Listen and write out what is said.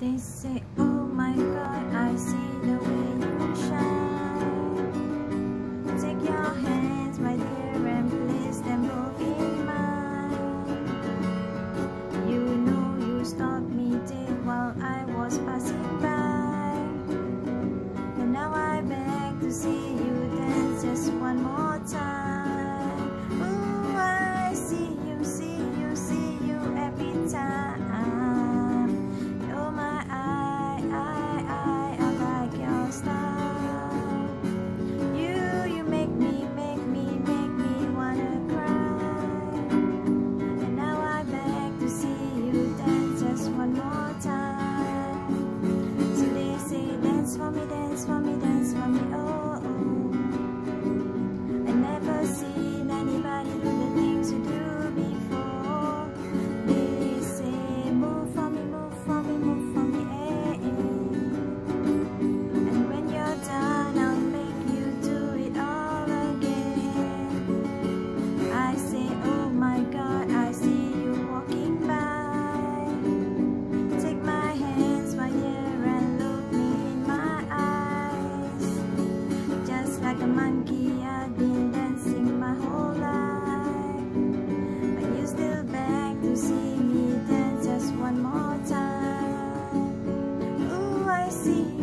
They say, oh my God, I see the way you shine. Take your hands, my dear, and place them both in mine. You know you stopped me dead while I was passing by. And now I beg to see Like a monkey, I've been dancing my whole life. But you still beg to see me dance just one more time. Ooh, I see.